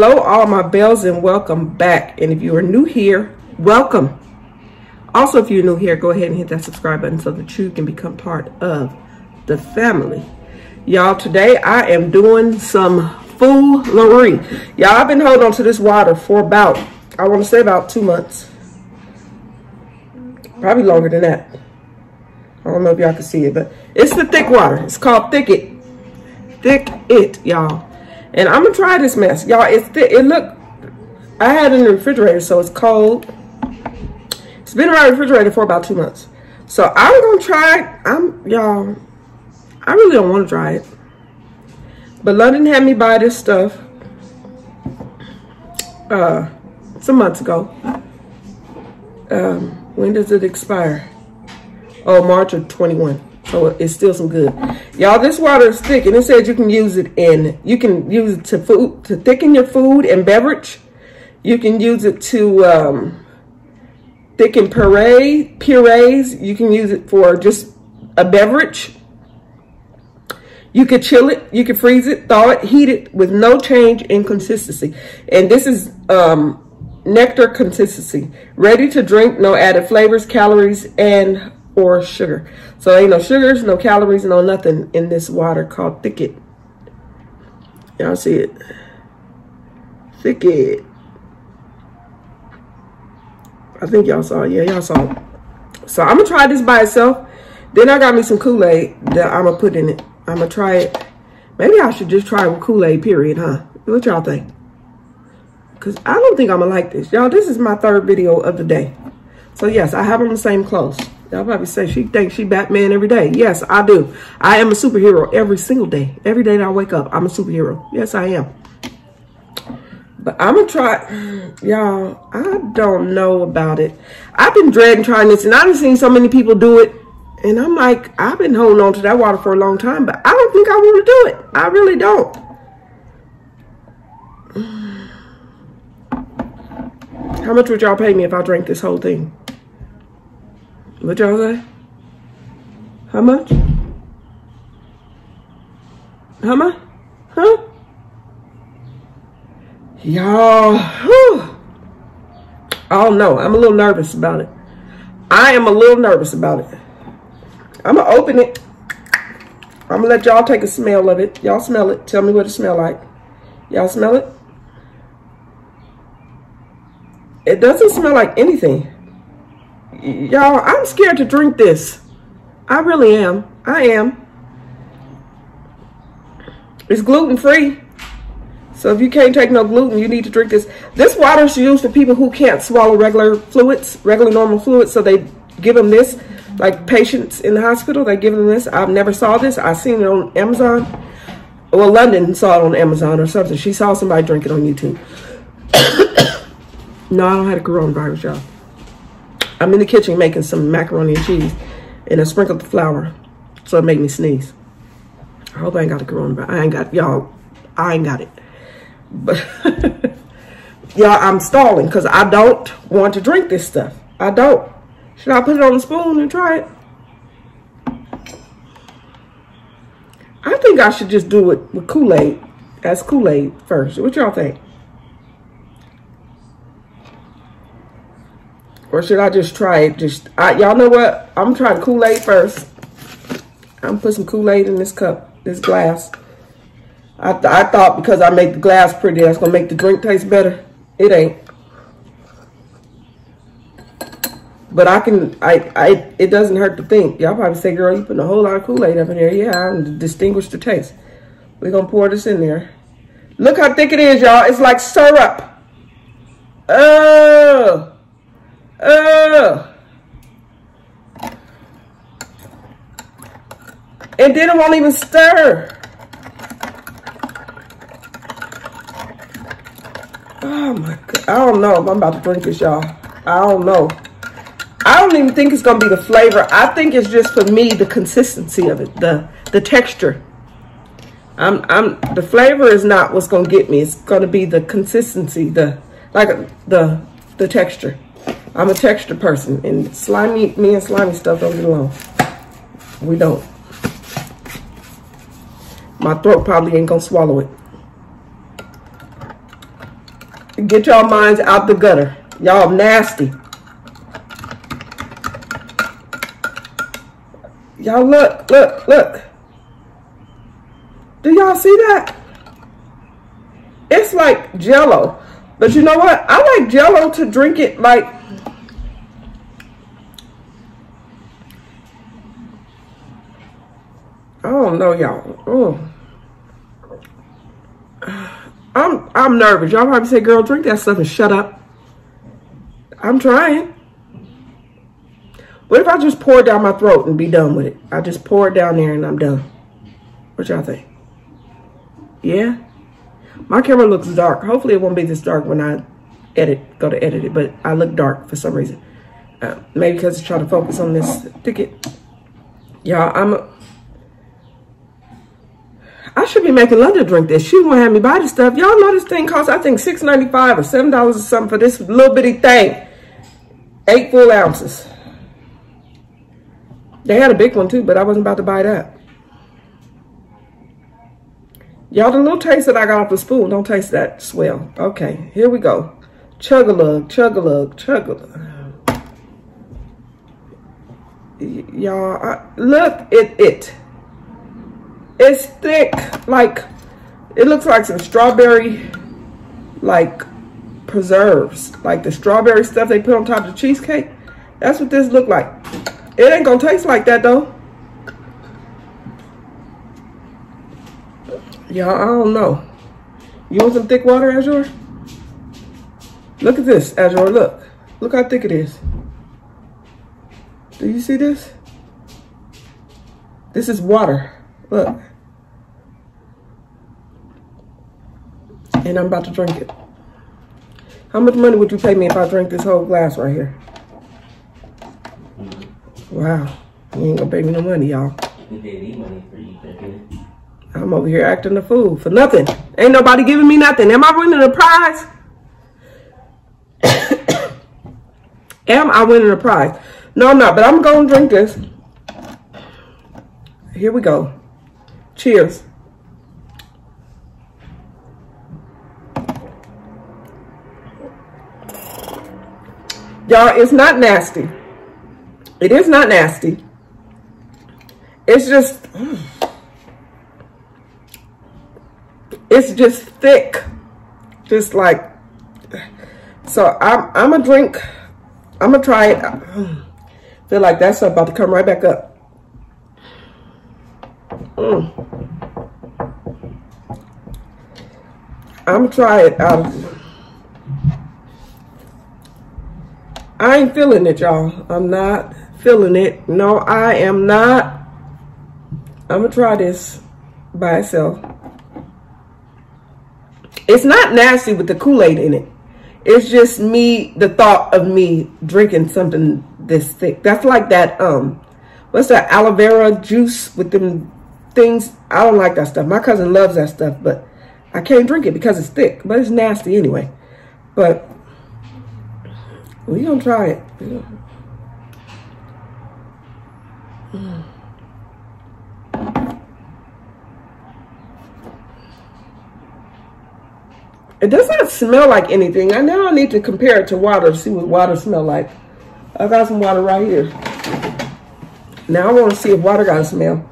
Hello, all my Belles, and welcome back. And if you are new here, welcome. Also, if you're new here, go ahead and hit that subscribe button so that you can become part of the family. Y'all, today I am doing some foolery. Y'all, I've been holding on to this water for about, I want to say about two months. Probably longer than that. I don't know if y'all can see it, but it's the thick water. It's called Thick It. Thick It, y'all. And I'm to try this mess. Y'all, it's thick. It look, I had it in the refrigerator, so it's cold. It's been in the refrigerator for about two months. So I'm to try it. I'm, y'all, I really don't want to try it. But London had me buy this stuff uh, some months ago. Um, when does it expire? Oh, March of 21. So it's still some good. Y'all, this water is thick, and it says you can use it in, you can use it to food, to thicken your food and beverage. You can use it to um, thicken puree, purees. You can use it for just a beverage. You could chill it, you could freeze it, thaw it, heat it with no change in consistency. And this is um, nectar consistency. Ready to drink, no added flavors, calories, and or sugar. So ain't no sugars, no calories, no nothing in this water called Thick It. Y'all see it? Thick It. I think y'all saw it. Yeah, y'all saw it. So I'm going to try this by itself. Then I got me some Kool-Aid that I'm going to put in it. I'm going to try it. Maybe I should just try it with Kool-Aid, period, huh? What y'all think? Because I don't think I'm going to like this. Y'all, this is my third video of the day. So, yes, I have on the same clothes. Y'all probably say she thinks she Batman every day. Yes, I do. I am a superhero every single day. Every day that I wake up, I'm a superhero. Yes, I am. But I'm going to try. Y'all, I don't know about it. I've been dreading trying this, and I've seen so many people do it. And I'm like, I've been holding on to that water for a long time, but I don't think I want to do it. I really don't. How much would y'all pay me if I drank this whole thing? What y'all say? How much? How much? Huh? Y'all, I don't know. I'm a little nervous about it. I am a little nervous about it. I'm going to open it. I'm going to let y'all take a smell of it. Y'all smell it. Tell me what it smell like. Y'all smell it? It doesn't smell like anything. Y'all, I'm scared to drink this. I really am. I am. It's gluten-free. So if you can't take no gluten, you need to drink this. This water is used for people who can't swallow regular fluids, regular normal fluids. So they give them this, like patients in the hospital, they give them this. I've never saw this. I seen it on Amazon. Well, London saw it on Amazon or something. She saw somebody drink it on YouTube. no, I don't have a coronavirus, y'all. I'm in the kitchen making some macaroni and cheese and I sprinkled the flour so it made me sneeze. I hope I ain't got the coronavirus. I ain't got, y'all, I ain't got it. But, y'all, I'm stalling because I don't want to drink this stuff. I don't. Should I put it on a spoon and try it? I think I should just do it with Kool-Aid. As Kool-Aid first. What y'all think? Or should I just try it? Just Y'all know what? I'm trying Kool-Aid first. I'm put some Kool-Aid in this cup, this glass. I, th I thought because I make the glass pretty, that's going to make the drink taste better. It ain't. But I can, I, I, it doesn't hurt to think. Y'all probably say, girl, you putting a whole lot of Kool-Aid up in here. Yeah, I'm distinguish the taste. We're going to pour this in there. Look how thick it is, y'all. It's like syrup. Oh. Oh. And then it won't even stir. Oh my God. I don't know if I'm about to drink this, y'all. I don't know. I don't even think it's going to be the flavor. I think it's just for me, the consistency of it, the, the texture. I'm, I'm, the flavor is not what's going to get me. It's going to be the consistency, the, like the, the texture. I'm a texture person, and slimy, me and slimy stuff don't get along. We don't. My throat probably ain't gonna swallow it. get y'all minds out the gutter. Y'all nasty. Y'all look, look, look. Do y'all see that? It's like jello. But you know what? I like jello to drink it like I don't know, y'all. Oh. I'm I'm nervous. Y'all probably say, girl, drink that stuff and shut up. I'm trying. What if I just pour it down my throat and be done with it? I just pour it down there and I'm done. What y'all think? Yeah? My camera looks dark. Hopefully it won't be this dark when I edit, go to edit it, but I look dark for some reason. Uh, maybe because it's trying to focus on this ticket. Y'all, I'm I should be making London drink this. She won't have me buy this stuff. Y'all know this thing costs, I think, six ninety five or $7 or something for this little bitty thing. Eight full ounces. They had a big one too, but I wasn't about to buy that. Y'all, the little taste that I got off the spoon don't taste that swell. Okay, here we go. Chug-a-lug, chug-a-lug, chug-a-lug. Y'all, look at it. It's thick, like, it looks like some strawberry, like, preserves. Like the strawberry stuff they put on top of the cheesecake. That's what this look like. It ain't gonna taste like that though. Y'all, I don't know. You want some thick water, Azure? Look at this, Azure, look. Look how thick it is. Do you see this? This is water. Look. And I'm about to drink it. How much money would you pay me if I drank this whole glass right here? Wow. You ain't gonna pay me no money, y'all. I'm over here acting a fool for nothing. Ain't nobody giving me nothing. Am I winning a prize? Am I winning a prize? No, I'm not, but I'm going to drink this. Here we go. Cheers. Y'all, it's not nasty. It is not nasty. It's just, it's just thick. Just like, so I'm, I'm gonna drink, I'm gonna try it. I feel like that's about to come right back up. Mm. I'm gonna try it out. I ain't feeling it, y'all. I'm not feeling it. No, I am not. I'm going to try this by itself. It's not nasty with the Kool-Aid in it. It's just me, the thought of me drinking something this thick. That's like that, um, what's that, aloe vera juice with them things. I don't like that stuff. My cousin loves that stuff, but I can't drink it because it's thick. But it's nasty anyway. But we gonna try it. It does not smell like anything. I now need to compare it to water see what water smell like. I got some water right here. Now I want to see if water got a smell.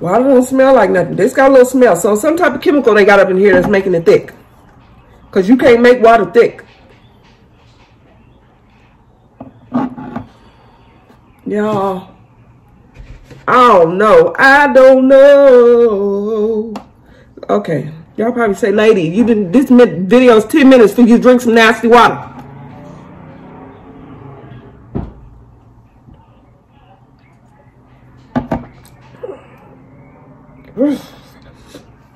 Water don't smell like nothing. This got a little smell. So some type of chemical they got up in here that's making it thick. Because you can't make water thick. Y'all. I don't know. I don't know. Okay. Y'all probably say, lady, you been this video is 10 minutes for you drink some nasty water.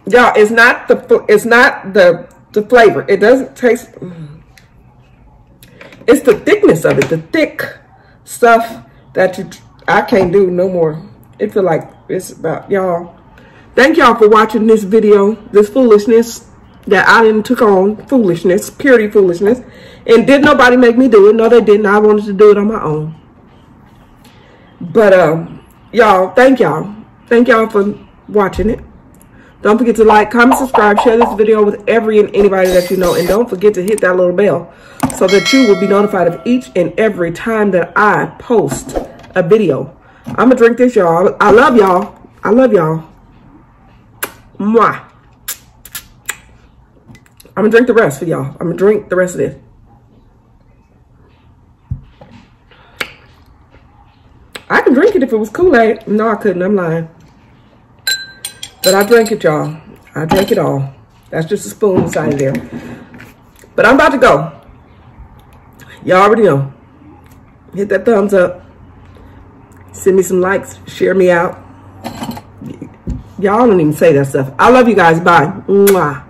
Y'all, it's not the it's not the the flavor. It doesn't taste. It's the thickness of it, the thick stuff that you I can't do no more. It feel like it's about y'all. Thank y'all for watching this video, this foolishness that I didn't took on, foolishness, purity foolishness. And did nobody make me do it? No, they didn't. I wanted to do it on my own. But um, y'all, thank y'all. Thank y'all for watching it. Don't forget to like, comment, subscribe, share this video with every and anybody that you know. And don't forget to hit that little bell so that you will be notified of each and every time that I post a video. I'm going to drink this, y'all. I love y'all. I love y'all. Mwah. I'm going to drink the rest for y'all. I'm going to drink the rest of this. I can drink it if it was Kool-Aid. No, I couldn't. I'm lying. But I drank it, y'all. I drank it all. That's just a spoon inside of there. But I'm about to go. Y'all already know. Hit that thumbs up. Send me some likes. Share me out. Y'all don't even say that stuff. I love you guys. Bye. Mwah.